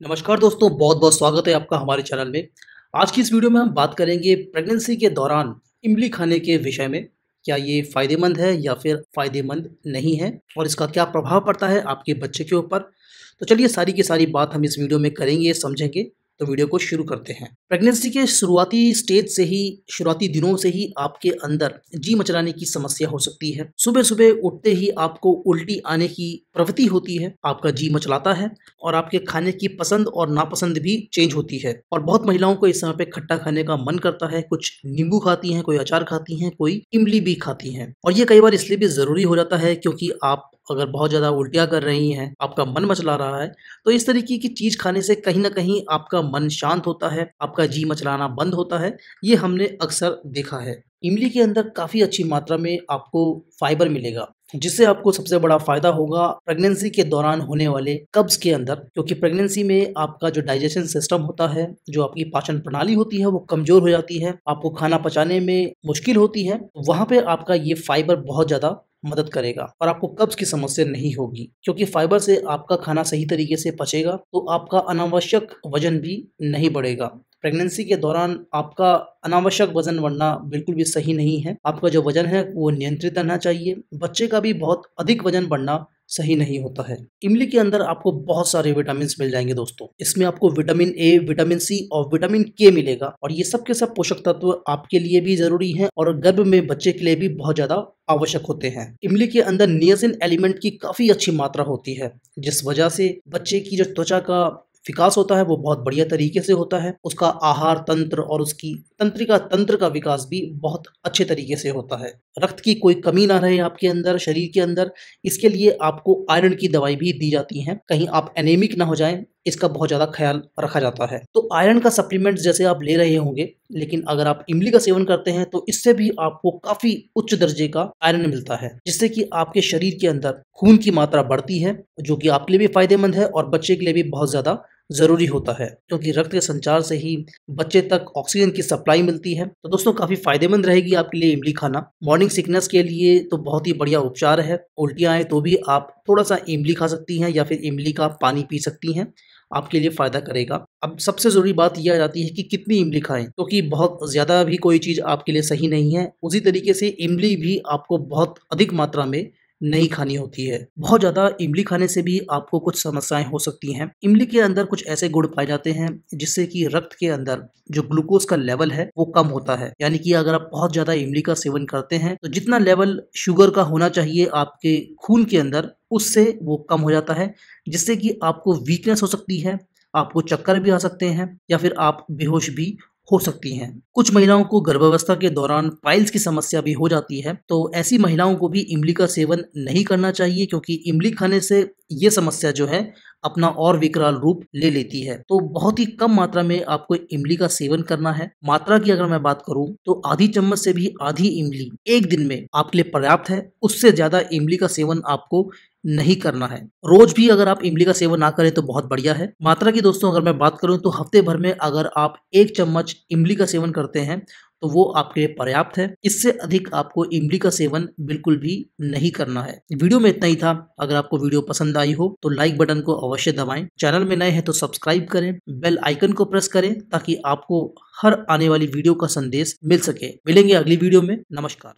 नमस्कार दोस्तों बहुत बहुत स्वागत है आपका हमारे चैनल में। आज की इस वीडियो में हम बात करेंगे प्रेगनेंसी के दौरान इमली खाने के विषय में। क्या ये फ़ायदेमंद है या फिर फ़ायदेमंद नहीं है और इसका क्या प्रभाव पड़ता है आपके बच्चे के ऊपर? तो चलिए सारी की सारी बात हम इस वीडियो में करेंगे, समझेंगे। तो वीडियो को शुरू करते हैं। प्रेगनेंसी के शुरुआती स्टेज से ही, शुरुआती दिनों से ही आपके अंदर जी मचलाने की समस्या हो सकती है। सुबह सुबह उठते ही आपको उल्टी आने की प्रवृत्ति होती है, आपका जी मचलाता है और आपके खाने की पसंद और नापसंद भी चेंज होती है। और बहुत महिलाओं को इस समय पे खट्टा खाने का मन करता है, कुछ नींबू खाती हैं, कोई अचार खाती हैं, कोई इमली भी खाती हैं। और ये कई बार इसलिए भी ज़रूरी हो जाता है क्योंकि आप अगर बहुत ज़्यादा उल्टियाँ कर रही हैं, आपका मन मचला रहा है तो इस तरीके की चीज़ खाने से कहीं ना कहीं आपका मन शांत होता है, आपका जी मचलाना बंद होता है, ये हमने अक्सर देखा है। इमली के अंदर काफ़ी अच्छी मात्रा में आपको फाइबर मिलेगा, जिससे आपको सबसे बड़ा फ़ायदा होगा प्रेगनेंसी के दौरान होने वाले कब्ज के अंदर, क्योंकि प्रेगनेंसी में आपका जो डाइजेशन सिस्टम होता है, जो आपकी पाचन प्रणाली होती है, वो कमज़ोर हो जाती है, आपको खाना पचाने में मुश्किल होती है, वहाँ पे आपका ये फाइबर बहुत ज़्यादा मदद करेगा और आपको कब्ज की समस्या नहीं होगी। क्योंकि फाइबर से आपका खाना सही तरीके से पचेगा तो आपका अनावश्यक वज़न भी नहीं बढ़ेगा। प्रेगनेंसी के दौरान आपका अनावश्यक वज़न बढ़ना बिल्कुल भी सही नहीं है। आपका जो वज़न है, वो नियंत्रित रहना चाहिए। बच्चे का भी बहुत अधिक वज़न बढ़ना सही नहीं होता है। इमली के अंदर आपको बहुत सारे विटामिन मिल जाएँगे दोस्तों। इसमें आपको विटामिन ए विटामिन सी और विटामिन के मिलेगा। और ये सब के सब पोषक तत्व आपके लिए भी ज़रूरी है और गर्भ में बच्चे के लिए भी बहुत ज़्यादा आवश्यक होते हैं। इमली के अंदर नियसिन एलिमेंट की काफ़ी अच्छी मात्रा होती है, जिस वजह से बच्चे की जो त्वचा का विकास होता है, वो बहुत बढ़िया तरीके से होता है। उसका आहार, तंत्र और उसकी तंत्रिका, तंत्र का विकास भी बहुत अच्छे तरीके से होता है। रक्त की कोई कमी ना रहे आपके अंदर, शरीर के अंदर। इसके लिए आपको आयरन की दवाई भी दी जाती है। कहीं आप एनेमिक ना हो जाए, इसका बहुत ज़्यादा ख्याल रखा जाता है। तो आयरन का सप्लीमेंट जैसे आप ले रहे होंगे, लेकिन अगर आप इमली का सेवन करते हैं तो इससे भी आपको काफ़ी उच्च दर्जे का आयरन मिलता है, जिससे कि आपके शरीर के अंदर खून की मात्रा बढ़ती है, जो कि आपके लिए भी फ़ायदेमंद है और बच्चे के लिए भी बहुत ज़्यादा ज़रूरी होता है, क्योंकि रक्त के संचार से ही बच्चे तक ऑक्सीजन की सप्लाई मिलती है। तो दोस्तों, काफ़ी फ़ायदेमंद रहेगी आपके लिए इमली खाना। मॉर्निंग सिकनेस के लिए तो बहुत ही बढ़िया उपचार है। उल्टियाँ आए तो भी आप थोड़ा सा इमली खा सकती हैं या फिर इमली का पानी पी सकती हैं, आपके लिए फ़ायदा करेगा। अब सबसे ज़रूरी बात यह आ जाती है कि कितनी इमली खाएँ, क्योंकि तो बहुत ज़्यादा भी कोई चीज़ आपके लिए सही नहीं है। उसी तरीके से इमली भी आपको बहुत अधिक मात्रा में नहीं खानी होती है। बहुत ज़्यादा इमली खाने से भी आपको कुछ समस्याएँ हो सकती हैं। इमली के अंदर कुछ ऐसे गुड़ पाए जाते हैं, जिससे कि रक्त के अंदर जो ग्लूकोज का लेवल है, वो कम होता है। यानी कि अगर आप बहुत ज़्यादा इमली का सेवन करते हैं तो जितना लेवल शुगर का होना चाहिए आपके खून के अंदर, उससे वो कम हो जाता है, जिससे कि आपको वीकनेस हो सकती है, आपको चक्कर भी आ सकते हैं, या फिर आप बेहोश भी हो सकती हैं। कुछ महिलाओं को गर्भावस्था के दौरान पाइल्स की समस्या भी हो जाती है तो ऐसी महिलाओं को भी इमली का सेवन नहीं करना चाहिए, क्योंकि इमली खाने से ये समस्या जो है, अपना और विकराल रूप ले लेती है। तो बहुत ही कम मात्रा में आपको इमली का सेवन करना है। मात्रा की अगर मैं बात करूँ तो आधी चम्मच से भी आधी इमली एक दिन में आपके लिए पर्याप्त है। उससे ज़्यादा इमली का सेवन आपको नहीं करना है। रोज भी अगर आप इमली का सेवन ना करें तो बहुत बढ़िया है। मात्रा की दोस्तों, अगर मैं बात करूँ तो हफ़्ते भर में अगर आप एक चम्मच इमली का सेवन करते हैं तो वो आपके लिए पर्याप्त है। इससे अधिक आपको इमली का सेवन बिल्कुल भी नहीं करना है। वीडियो में इतना ही था। अगर आपको वीडियो पसंद आई हो तो लाइक बटन को अवश्य दबाएँ। चैनल में नए हैं तो सब्सक्राइब करें, बेल आइकन को प्रेस करें, ताकि आपको हर आने वाली वीडियो का संदेश मिल सके। मिलेंगे अगली वीडियो में। नमस्कार।